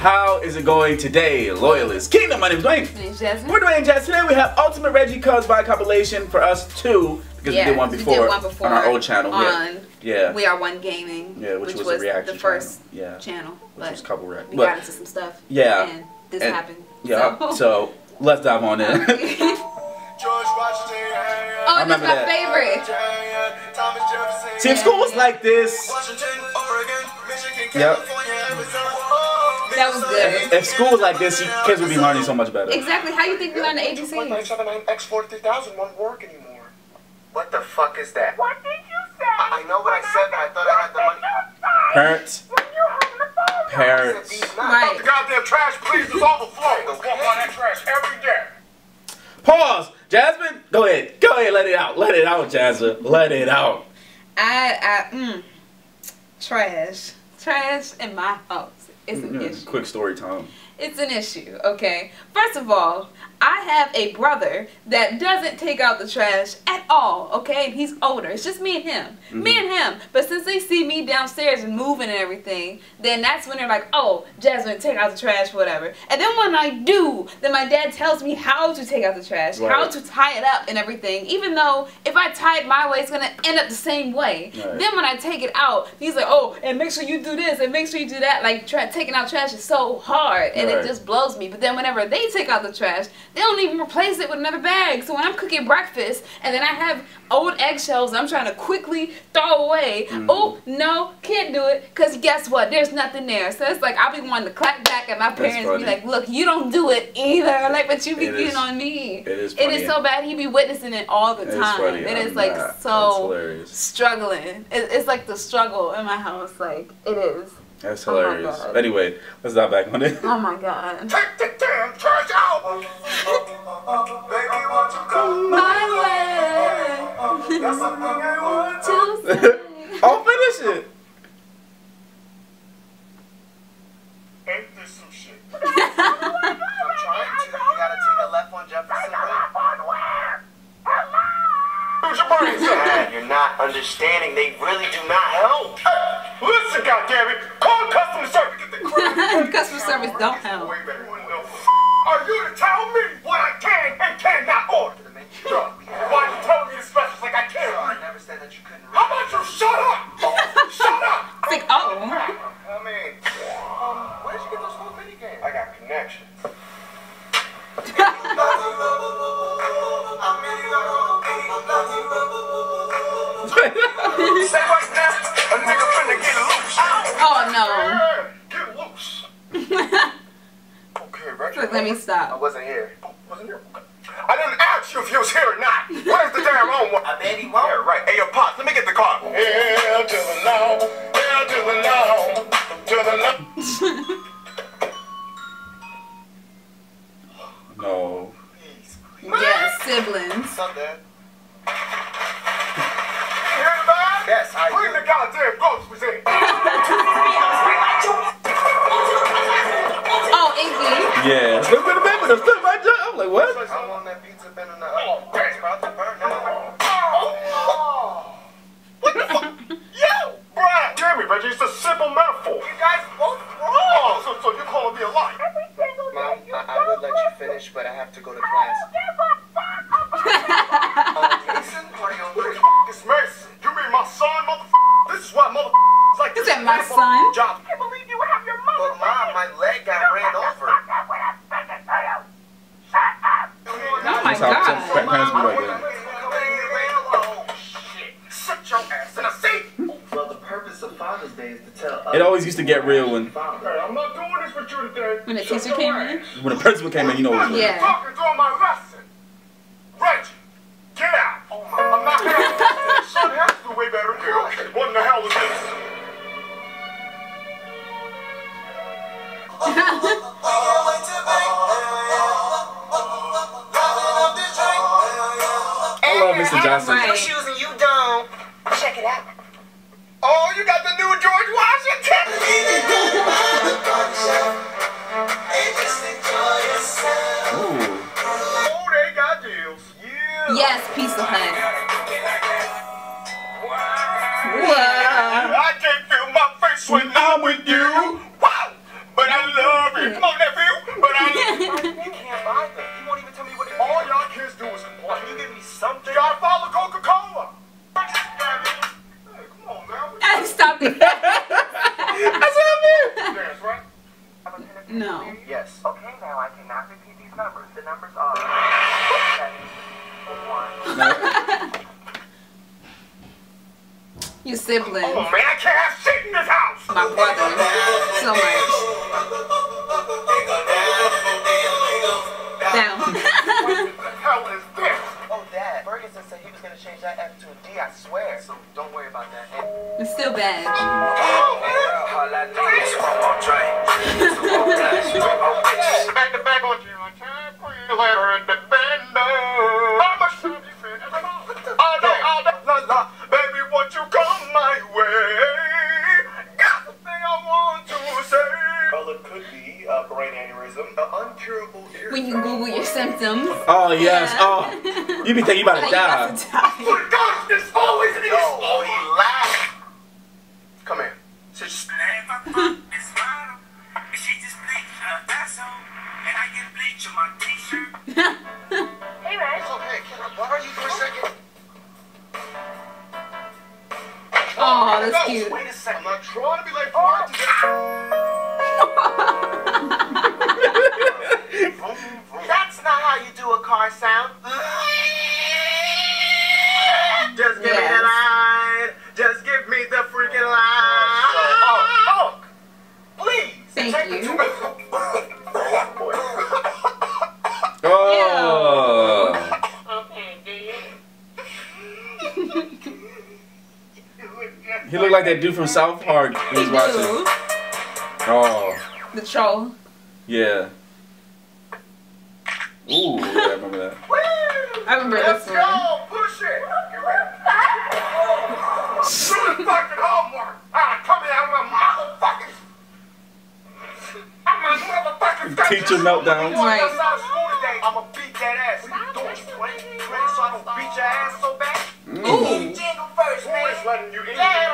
How is it going today, Loyalists? Kingdom, my name is Dwayne. My name's Jasmine. We're Dwayne and Jazz. Today we have Ultimate Reggie Couz Vine compilation for us too, because Yeah, we did one we did before, one before on our old channel. on yeah. Yeah. We Are One Gaming, Yeah, which which, was a was, reaction the first channel. Yeah. channel. Which But was a couple rec- we but- got into some stuff. Yeah. And this And- happened. Yeah. So, So let's dive on in. oh, I that's my that. favorite. See, if school was like this, Yep. That was good. if school was like this, you- kids would be learning so much better. Exactly. How do you think we learned the ABCs? 1979X43000 won't work anymore. What the fuck is that? What did you say? I, I know what I said, but I thought I had the money. Parents, When you hung the phone up. parents. These nuts. Right. The goddamn trash, please, is overflowing. Walk on that trash every day. Pause. Jasmine, go ahead. Go ahead. Let it out. Let it out, Jasmine. Let it out. I, I, mm, trash. Trash in my house is an issue. Quick story time. It's an issue, okay? First of all, I have a brother that doesn't take out the trash at all, okay? And he's older. It's just me and him. Me mm-hmm. and him. But since they see me downstairs and moving and everything, then that's when they're like, oh, Jasmine, take out the trash, whatever. And then when I do, then my dad tells me how to take out the trash, how to tie it up and everything. Even though if I tie it my way, it's going to end up the same way. Right. Then when I take it out, he's like, oh, and make sure you do this and make sure you do that. Like, taking out trash is so hard and Right. it just blows me. But then whenever they take out the trash, they don't even replace it with another bag. So when I'm cooking breakfast and then I have old eggshells I'm trying to quickly throw away, Mm-hmm. oh, no, can't do it because guess what? There's nothing there. So it's like I'll be wanting to clap back at my parents and be like, look, you don't do it either. Like, but you be It getting is- on me. it is It is so bad. He be witnessing it all the It is time. funny. It I'm is like not. So struggling. It, it's like the struggle in my house. Like it is. That's Oh hilarious. God. anyway, let's dive back on it. Oh my god. Take the damn trash out. Baby, won't you come? My way That's something I want. to say. I'll finish it. Ain't this some shit? I'm trying to. You gotta take a left on Jefferson Road. Who's your brains at? Dad, you're not understanding. They really do not help. Don't help. Way better than Are you to tell me what I can and cannot order? Yo, why are you telling me the specials like I can't I read? never said that you couldn't How about you shut up? shut up. It's like, oh. I mean, um, where did you get those whole mini games? I got connections. Say right now, a nigga finna get loose. Oh no. Yeah, get loose. Let me stop. I wasn't here. Wasn't here. I didn't ask you if you was here or not. Where's the the baby. My job. I'm like, what? I want that pizza been in the Oh, oven. damn. It's about to burn now. Oh. What the fuck? Yo, Brian. Damn it, Reggie. It's a simple metaphor. You guys both wrong. Oh, so, so you calling me a liar? Every single Mom, day I, I would let you finish, but I have to go to class. give a fuck about Mason, what are you Who the f- is Mason? You mean my son, motherfucker? This is why motherfuckers like Is that my son? Job. It always used to get real when I'm not doing this with you today. When the Shut teacher your came in? when the principal came in, you know what it was. Yeah. Talking during my lesson. Reggie, get out. Oh, I'm not here. Son has to do way better than you. What in the hell is this? I love Mr. Johnson. Yes, Pizza Hut. I can't feel my face when I'm with you. You sibling. Oh, man, I can't have shit in this house. My brother. So much. Down. What the hell is this? Oh, Dad. Ferguson said he was gonna change that F to a D. I swear. So don't worry about that. And It's still bad. Oh! symptoms. Oh yes. Yeah. Oh, you be thinking you about to die. You car sound. Just give me the line. Just give me the freaking line. Oh, look. Please. Thank Take you. two- oh, Boy. Oh. He looked like that dude from South Park. He He was watching. Oh, The troll. yeah. Ooh, yeah, I remember that. I remember Let's this one. go, push it. Get ready. Do the fucking homework. Ah, come here, I'm a motherfucking. I'm a motherfucking. Teacher meltdowns. Right. Outside school today, I'ma beat that ass. What you doing, Trey? Trey, so I don't beat your ass so bad. Ooh. Jingle first, Who is letting you in? Let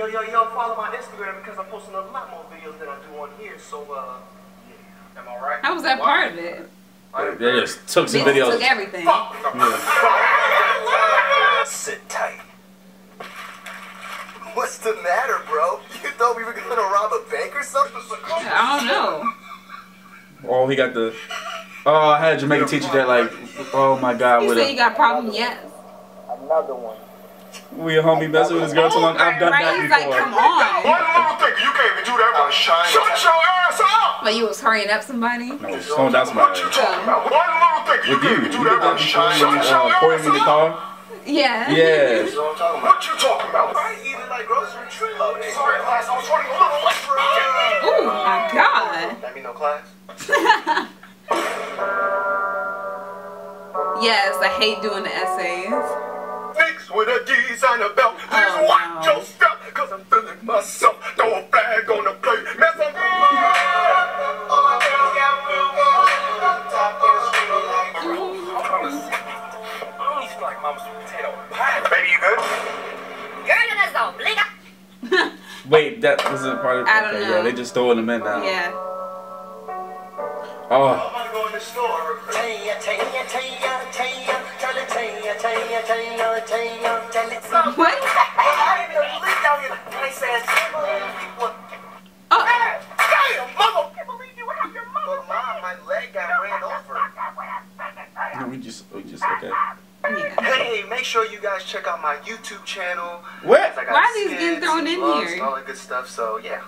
Yo, yo, yo, follow my Instagram because I'm posting a lot more videos than I do on here. So, uh, yeah. Am I right? How was that part of it? They just took They some just videos. took everything. Sit tight. What's the matter, bro? You thought we were gonna rob a bank or something? I don't know. Oh, he got the. Oh, I had a Jamaican teacher that like, oh my God, You with say you a, got a problem? Yes. Another one. We a homie messing with this girl too long. I've done Right? that He's like, before. come on. One little thing, you can't even do that right. shine Shut your ass up! Like you was hurrying up somebody. No, slowing down What you talking about? One little thing, you With you, can't you even do that that right. before Shut when your uh, pouring ass in the car. Yeah. Yeah. What I'm talking about. What you talking about? Right, eating like grocery trip. Sorry, class, I was running a little late. Oh my god. That mean no class? Yes, I hate doing the essays. Mix with a designer belt. Please Oh, watch no. your step, cause I'm feeling myself. Throw a flag on the plate. Mess up. Baby, you good? Wait, that was a part of. I don't okay, know. Yeah, they just throwing them in now. Yeah. Oh, What? I didn't know you lived down here. Nice ass people. Oh, Damn, mother. But mom, my leg got ran over. no, we just, we just okay. yeah. Hey, make sure you guys check out my YouTube channel. What? Why are these getting thrown in here? All that good stuff. So yeah.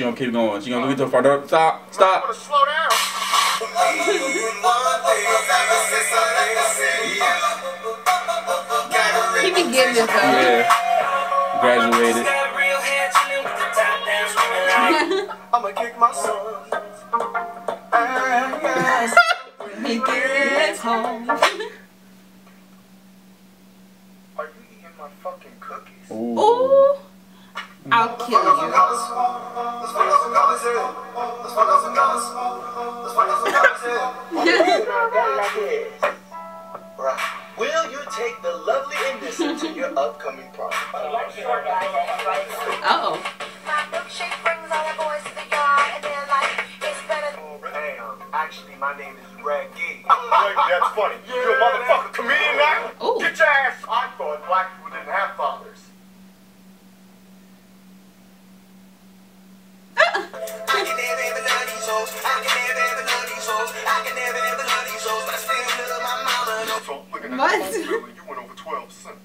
She gonna keep going. She gonna get to the far Stop! I'm Stop! gonna slow down. He be getting this though. Yeah. Graduated. I'ma kick my son. he gets home. Are you eating my fucking cookies? Ooh. Ooh. I'll kill you. dollars, yeah. Let's fuck out some dollars. Let's fuck out some dollars, yeah. Right. Will you take the lovely innocent to your upcoming party? Oh. My milkshake brings all the boys to the yard, and they're like, it's better. Hey, um, actually, my name is Reggie. Reggie, that's funny. You a motherfucker comedian cents.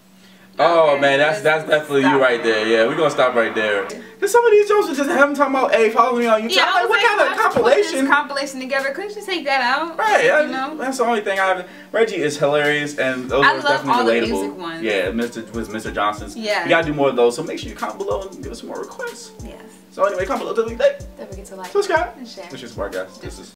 Oh Okay, man, that's that's definitely stop you right there. Yeah, we're gonna stop right there. Cause some of these jokes are just having talking about, hey, follow me on YouTube. Yeah, I'm I like, what like, kind of why would you put this compilation? compilation together. Couldn't you take that out? Right, I- You know? that's the only thing I have. Reggie is hilarious, and those I are love definitely all the relatable. music ones. Yeah, Mr. with Mr. Johnson's. Yeah. we gotta do more of those. So make sure you comment below and give us some more requests. Yes. So anyway, comment below. Don't Don't forget to like subscribe. and share. This is Smart Guys. This is.